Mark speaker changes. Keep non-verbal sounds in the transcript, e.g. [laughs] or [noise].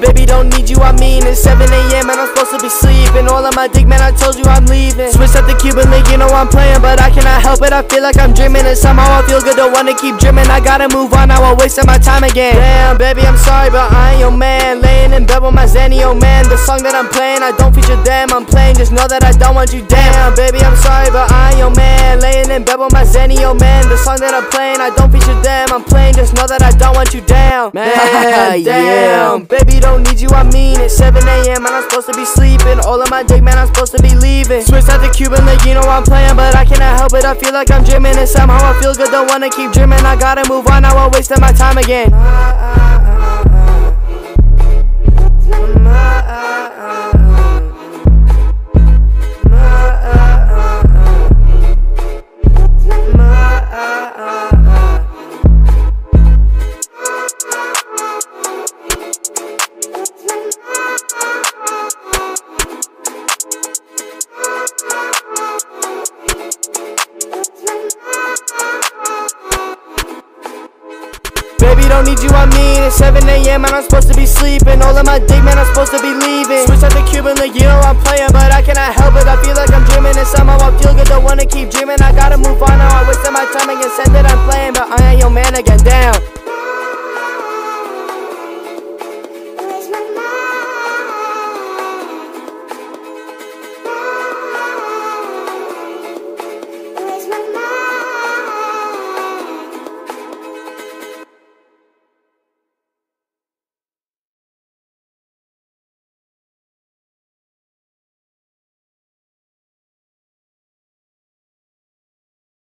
Speaker 1: Baby, don't need you, I mean It's 7 a.m. and I'm supposed to be sleeping All of my dick, man, I told you I'm leaving Switch up the Cuban link, you know I'm playing But I cannot help it, I feel like I'm dreaming And somehow I feel good, don't wanna keep dreaming. I gotta move on, now I'm wasting my time again. Damn, baby, I'm sorry, but I ain't your man. Laying in bed with my Zenio oh man. The song that I'm playing, I don't feature them. I'm playing, just know that I don't want you Damn, baby, I'm sorry, but I ain't your man. Laying in bed with my Zenio oh man. The song that I'm playing, I don't feature them. I'm playing, just know that I don't want you down. Man, [laughs] damn [laughs] Baby, don't need you, I mean it. 7 a.m. and I'm supposed to be sleeping. All of my dick, man, I'm supposed to be leaving. Switch out the Cuban link, you know I'm playing But I cannot help it, I feel like I'm dreaming And somehow I feel good, don't wanna keep dreaming I gotta move on, now I'm wasting my time again Baby, don't need you, I mean It's 7 a.m. and I'm supposed to be sleeping. All of my dick, man, I'm supposed to be leaving. Switch out the Cuban link, you know I'm playing But I cannot help it, I feel like I'm dreaming And somehow I feel good, don't wanna keep dreaming. I gotta move on now, I wasted my time again Said that I'm playing, but I ain't your man again, damn